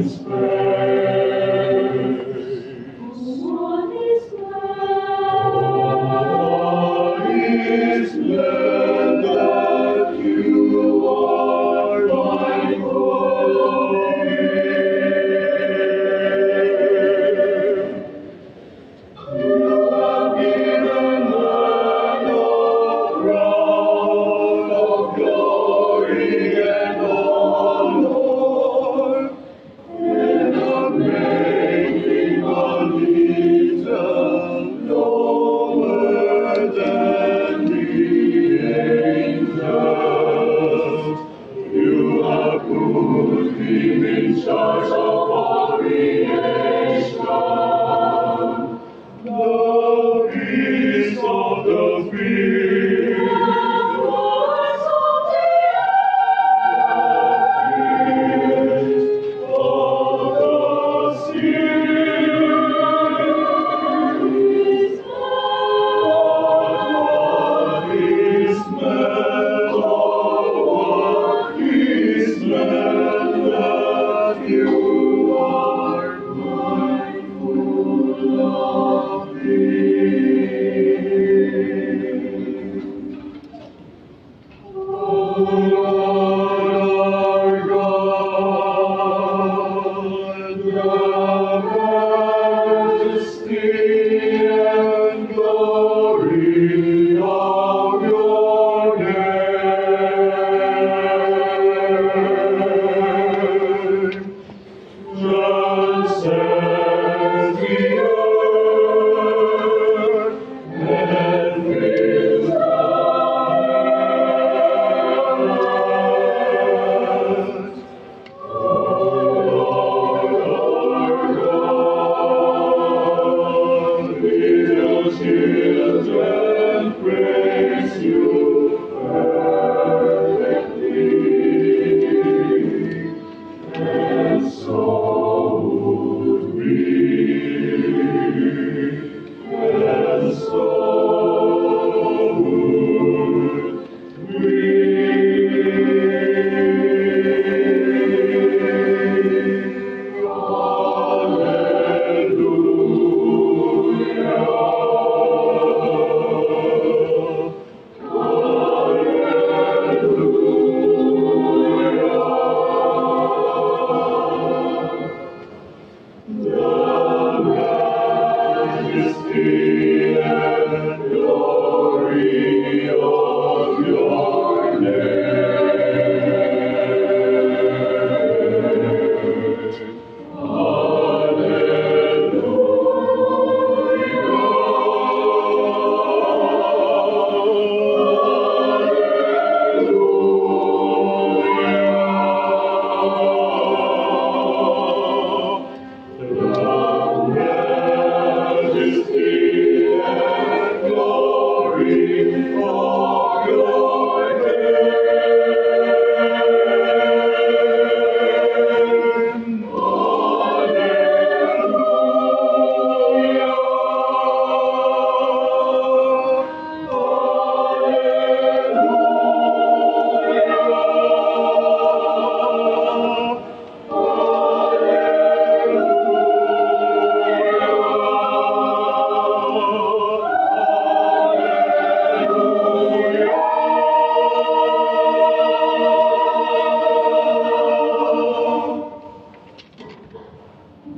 His prayer. Glory for your name.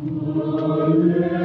Alleluia.